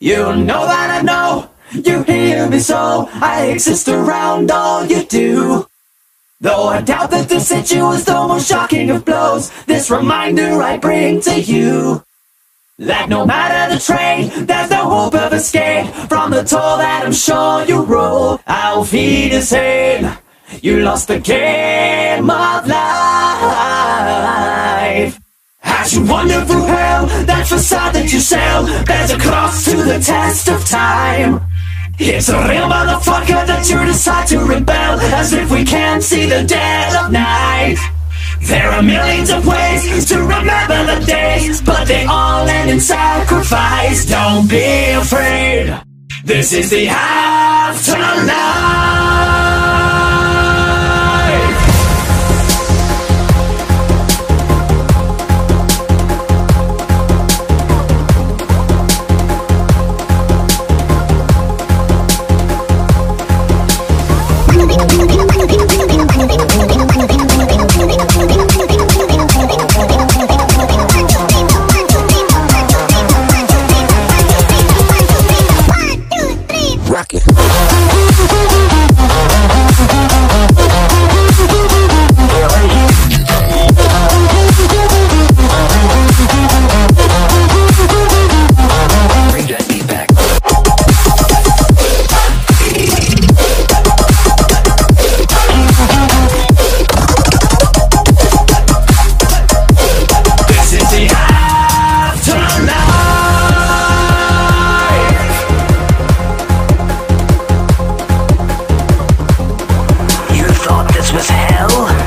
You know that I know you hear me so I exist around all you do. Though I doubt that this hit you is the most shocking of blows, this reminder I bring to you. That no matter the trade, there's no hope of escape from the toll that I'm sure you roll. I'll feed his head. You lost the game of life. You wander through hell, that facade that you sell. Bears a cross to the test of time. It's a real motherfucker that you decide to rebel As if we can't see the dead of night. There are millions of ways to remember the days But they all end in sacrifice. Don't be afraid. This is the afterlife was hell.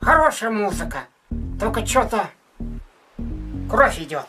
Хорошая музыка. Только что-то кровь идет.